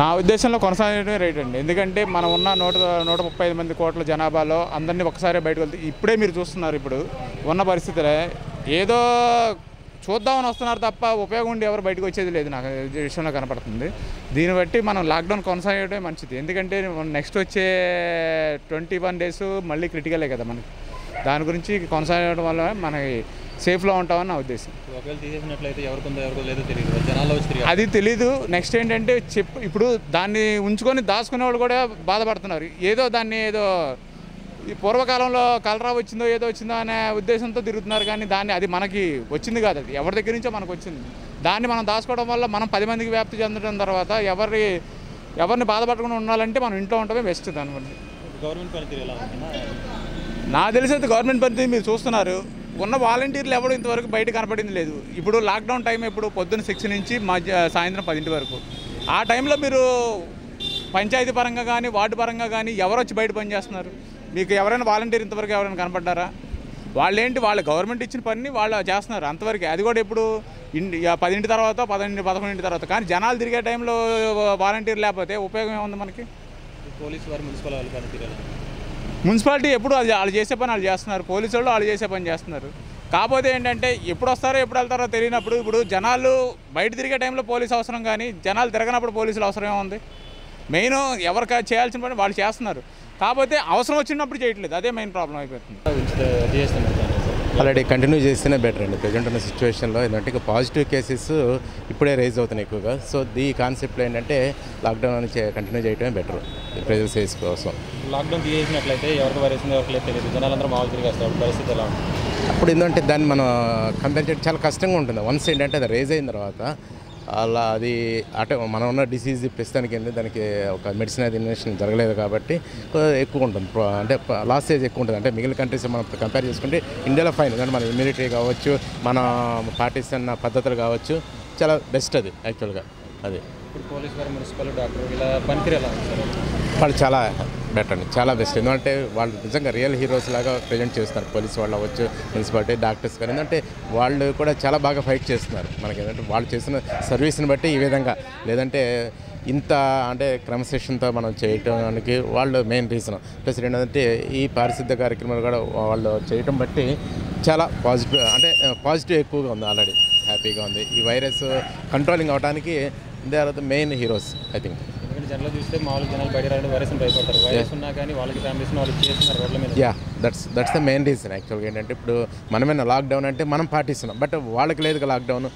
నా ఉద్దేశంలో కొనసాగడమే రైట్ అండి. ఎందుకంటే మనం ఉన్న నూట నూట ముప్పై ఐదు మంది కోట్ల జనాభాలో అందరినీ ఒకసారి బయటకు వెళ్తే ఇప్పుడే మీరు చూస్తున్నారు ఇప్పుడు ఉన్న పరిస్థితులే ఏదో చూద్దామని వస్తున్నారు తప్ప ఉపయోగం ఉండి ఎవరు బయటకు వచ్చేది లేదు నాకు. విషయంలో కనపడుతుంది. దీన్ని బట్టి మనం లాక్డౌన్ కొనసాగడమే మంచిది. ఎందుకంటే నెక్స్ట్ వచ్చే ట్వంటీ వన్ డేస్ మళ్ళీ క్రిటికలే కదా మనకి. దాని గురించి కొనసాగడం వల్ల మనకి సేఫ్లో ఉంటామని నా ఉద్దేశం. అది తెలీదు. నెక్స్ట్ ఏంటంటే చెప్పు ఇప్పుడు దాన్ని ఉంచుకొని దాచుకునే వాళ్ళు కూడా బాధపడుతున్నారు. ఏదో దాన్ని ఏదో ఈ పూర్వకాలంలో కలరా వచ్చిందో ఏదో వచ్చిందో అనే ఉద్దేశంతో తిరుగుతున్నారు కానీ దాన్ని అది మనకి వచ్చింది కాదు అది. ఎవరి దగ్గర నుంచో మనకు వచ్చింది. దాన్ని మనం దాచుకోవడం వల్ల మనం పది మందికి వ్యాప్తి చెందడం తర్వాత ఎవరి ఎవరిని బాధపడకుండా ఉండాలంటే మనం ఇంట్లో ఉండటమే బెస్ట్ దానివల్ల. గవర్నమెంట్ పనితీరు ఎలా ఉంటుందా? నా తెలిసి అయితే గవర్నమెంట్ పరిధి మీరు చూస్తున్నారు. ఉన్న వాలంటీర్లు ఎవరు ఇంతవరకు బయట కనపడింది లేదు. ఇప్పుడు లాక్డౌన్ టైం ఇప్పుడు పొద్దున్న సిక్స్ నుంచి మధ్య సాయంత్రం పదింటి వరకు. ఆ టైంలో మీరు పంచాయతీ పరంగా కానీ వార్డు పరంగా కానీ ఎవరు వచ్చి బయట పనిచేస్తున్నారు మీకు ఎవరైనా వాలంటీర్ ఇంతవరకు ఎవరైనా కనపడ్డారా? వాళ్ళు ఏంటి వాళ్ళ గవర్నమెంట్ ఇచ్చిన పని వాళ్ళు చేస్తున్నారు. అంతవరకు. అది కూడా ఇప్పుడు ఇంటి పదింటి తర్వాత పదిహేను పదకొండింటి తర్వాత. కానీ జనాలు తిరిగే టైంలో వాలంటీర్ లేకపోతే ఉపయోగం ఏముంది మనకి? పోలీసు వారు మున్సిపల్ వాళ్ళు పనితీరు మున్సిపాలిటీ ఎప్పుడు వాళ్ళు చేసే పని వాళ్ళు చేస్తున్నారు పోలీసు వాళ్ళు వాళ్ళు చేసే పని చేస్తున్నారు. కాకపోతే ఏంటంటే ఎప్పుడు వస్తారో ఎప్పుడు వెళ్తారో తెలియనప్పుడు ఇప్పుడు జనాలు బయట తిరిగే టైంలో పోలీసు అవసరం కానీ జనాలు తిరగనప్పుడు పోలీసులు అవసరం ఏముంది మెయిన్ ఎవరికి చేయాల్సిన పని వాళ్ళు చేస్తున్నారు. కాకపోతే అవసరం వచ్చినప్పుడు చేయట్లేదు. అదే మెయిన్ ప్రాబ్లం అయిపోతుంది. ఆల్రెడీ కంటిన్యూ చేస్తేనే బెటర్ అండి. ప్రజెంట్ ఉన్న సిచ్యువేషన్లో ఏంటంటే ఇక పాజిటివ్ కేసెస్ ఇప్పుడే రైజ్ అవుతున్నాయి ఎక్కువగా. సో ఈ కాన్సెప్ట్లో ఏంటంటే లాక్డౌన్ కంటిన్యూ చేయడమే బెటర్ ప్రజల సేఫ్ కోసం. లాక్డౌన్ తీసేసినట్లయితే ఎవరికి వైరస్ ఉందో ఎవరికి తెలియదు. జనాలందరూ మామూలు తిరిగేస్తారు పరిస్థితి ఎలా ఉంటుంది? అప్పుడు ఏంటంటే దాన్ని మనం కంపేర్ చేయడం చాలా కష్టంగా ఉంటుంది. వన్స్ ఏంటంటే అది రేజ్ అయిన తర్వాత అలా అది అంటే మనం ఉన్న డిసీజ్ ప్రస్తుతానికి ఏంటి దానికి ఒక మెడిసిన్ అది ఇన్వెషన్ జరగలేదు కాబట్టి ఎక్కువ ఉంటుంది. అంటే లాస్ ఏజ్ ఎక్కువ ఉంటుంది. అంటే మిగిలిన కంట్రీస్ మనం కంపేర్ చేసుకుంటే ఇండియాలో ఫైన్ ఎందుకంటే మన ఇమ్యూనిటీ కావచ్చు మన పాటిస్తున్న పద్ధతులు కావచ్చు చాలా బెస్ట్ అది యాక్చువల్గా అది. ఇప్పుడు పోలీస్ వారు మున్సిపల్ డాక్టర్ ఇలా పనితీరు ఎలా ఉంది సార్? వాళ్ళు చాలా బెటర్ అండి. చాలా బెస్ట్ ఎందుకంటే వాళ్ళు నిజంగా రియల్ హీరోస్ లాగా ప్రజెంట్ చేస్తున్నారు పోలీస్ వాళ్ళు అవ్వచ్చు మున్సిపాలిటీ డాక్టర్స్ కానీ. ఎందుకంటే వాళ్ళు కూడా చాలా బాగా ఫైట్ చేస్తున్నారు. మనకి ఏంటంటే వాళ్ళు చేసిన సర్వీస్ని బట్టి ఈ విధంగా. లేదంటే ఇంత అంటే క్రమశిక్షణతో మనం చేయటానికి వాళ్ళు మెయిన్ రీజన్ ప్లస్ ఏంటంటే ఈ పారిశుద్ధ కార్యక్రమాలు కూడా వాళ్ళు చేయటం బట్టి చాలా పాజిటివ్ అంటే పాజిటివ్ ఎక్కువగా ఉంది ఆల్రెడీ హ్యాపీగా ఉంది. ఈ వైరస్ కంట్రోలింగ్ అవడానికి they are the main heroes I think ఎందుకంటే చూస్తే మామూలు జనాలు బయట రావడం వైరస్ భయపడతారు. వైరస్ ఉన్నా కానీ వాళ్ళకి ఫ్యామిలీస్ వాళ్ళు చేస్తున్నారు రోడ్ల మీద. Yeah that's that's the main reason యాక్చువల్గా ఏంటంటే ఇప్పుడు మనమైనా లాక్డౌన్ అంటే మనం పాటిస్తున్నాం. బట్ వాళ్ళకి లేదు లాక్డౌన్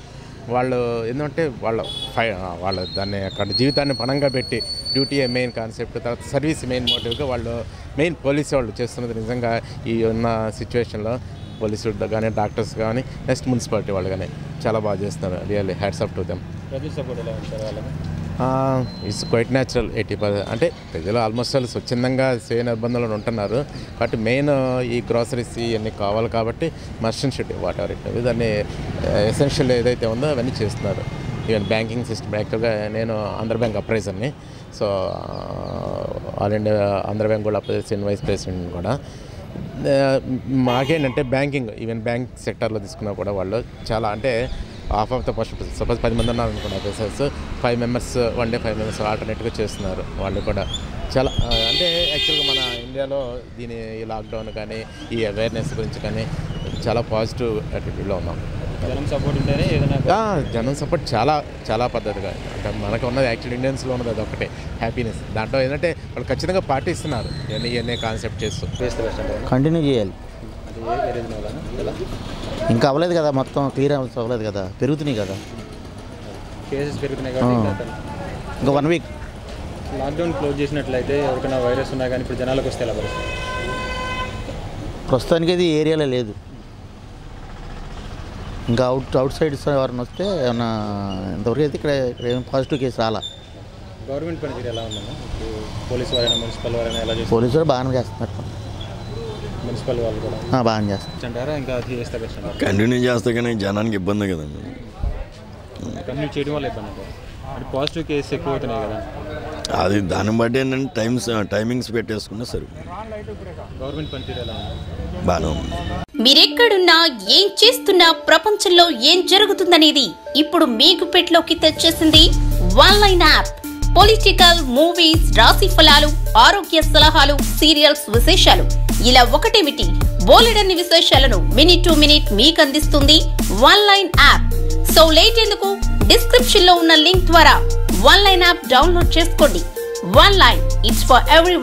వాళ్ళు ఏంటంటే వాళ్ళ ఫై వాళ్ళ దాన్ని అక్కడ జీవితాన్ని పణంగా పెట్టి డ్యూటీ మెయిన్ కాన్సెప్ట్ తర్వాత సర్వీస్ మెయిన్ మోటివ్గా వాళ్ళు మెయిన్ పోలీసు వాళ్ళు చేస్తున్నది నిజంగా ఈ ఉన్న సిచ్యువేషన్లో పోలీసులు కానీ డాక్టర్స్ కానీ నెక్స్ట్ మున్సిపాలిటీ వాళ్ళు కానీ చాలా బాగా చేస్తున్నారు. Really hats up to them it's quite natural eighty percent అంటే ప్రజలు ఆల్మోస్ట్ వాళ్ళు స్వచ్ఛందంగా సేవ నిర్బంధంలో ఉంటున్నారు. బట్ మెయిన్ ఈ గ్రాసరీస్ ఇవన్నీ కావాలి కాబట్టి మర్షన్ షెడ్ వాట్ ఎవర్ ఇట్ దాన్ని ఎసెన్షియల్ ఏదైతే ఉందో అవన్నీ చేస్తున్నారు. ఈవెన్ బ్యాంకింగ్ సిస్టమ్ యాక్చువల్గా నేను Andhra bank అప్రైజర్ని. So all India Andhra bank కూడా అప్రైజర్ వైస్ ప్రెసిడెంట్ కూడా. మాకేంటంటే బ్యాంకింగ్ ఈవెన్ బ్యాంక్ సెక్టార్లో తీసుకున్నా కూడా వాళ్ళు చాలా అంటే half of the first suppose పది మంది ఉన్నారు అనుకున్న officers five members one day five members ఆల్టర్నేట్గా చేస్తున్నారు వాళ్ళు కూడా. చాలా అంటే యాక్చువల్గా మన ఇండియాలో దీని ఈ లాక్డౌన్ కానీ ఈ అవేర్నెస్ గురించి కానీ చాలా పాజిటివ్ యాటిట్యూడ్లో ఉన్నాం. జనం సపోర్ట్ ఉంటేనే ఏదైనా ఆ, జనం సపోర్ట్ చాలా చాలా పద్ధతిగా. అంటే మనకు ఉన్నది యాక్చువల్ ఇండియన్స్లో ఉన్నది అది ఒకటే హ్యాపీనెస్ దాంట్లో ఏంటంటే వాళ్ళు ఖచ్చితంగా పాటిస్తున్నారు. ఇవన్నీ ఇవన్నీ కాన్సెప్ట్ చేస్తూ. కంటిన్యూ చేయాలి. ఇంకా అవ్వలేదు కదా మొత్తం క్లియర్ అవ్వలేదు కదా పెరుగుతున్నాయి కదా. కేసెస్ పెరుగుతున్నాయి కాబట్టి ఇంకా వన్ వీక్ లాక్డౌన్ క్లోజ్ చేసినట్లయితే ఎవరికైనా వైరస్ ఉన్నా కానీ ఇప్పుడు జనాలకు వస్తే ఎలా పరిస్థితి? ప్రస్తుతానికి అది ఏరియాలో లేదు. ఇంకా అవుట్ అవుట్ సైడ్ ఎవరైనా వస్తే ఏమన్నా ఇంతవరకు అయితే ఇక్కడ ఇక్కడ ఏం పాజిటివ్ కేసు రాలా. గవర్నమెంట్ పనితీరు ఎలా ఉందన్న ఇప్పుడు పోలీస్ వారైనా మున్సిపల్ వారైనా ఎలా చేస్తారు పోలీసు కూడా బాగానే చేస్తున్నారు. మున్సిపల్ వాళ్ళు కూడా? ఆ, బాగానే అంటారా ఇంకా అది చేస్తే కంటిన్యూ చేస్తే కానీ జనానికి ఇబ్బంది కదండి. కంటిన్యూ చేయడం వల్ల ఇబ్బంది అంటే పాజిటివ్ కేసెస్ ఎక్కువ అవుతున్నాయి కదా. అది దాన్ని బట్టి ఏంటంటే టైమ్స్ టైమింగ్స్ పెట్టేసుకుంటే సరే గవర్నమెంట్ పనితీరు ఎలా బాగానే ఉంది. మీరెక్కడున్నా ఏం చేస్తున్నా ప్రపంచంలో ఏం జరుగుతుందనేది ఇప్పుడు మీ గుప్పెట్లోకి తెచ్చేసింది one line app political movies రాశి ఫలాలు ఆరోగ్య సలహాలు సీరియల్స్ విశేషాలు. ఇలా ఒకటేమిటి? బోలెడన్ని విశేషాలను మినిట్ టు మినిట్ మీకు అందిస్తుంది one line app so late ఎందుకు? డిస్క్రిప్షన్లో ఉన్న లింక్ ద్వారా. వన్ లైన్ యాప్ డౌన్లోడ్ చేసుకోండి. One line it's for every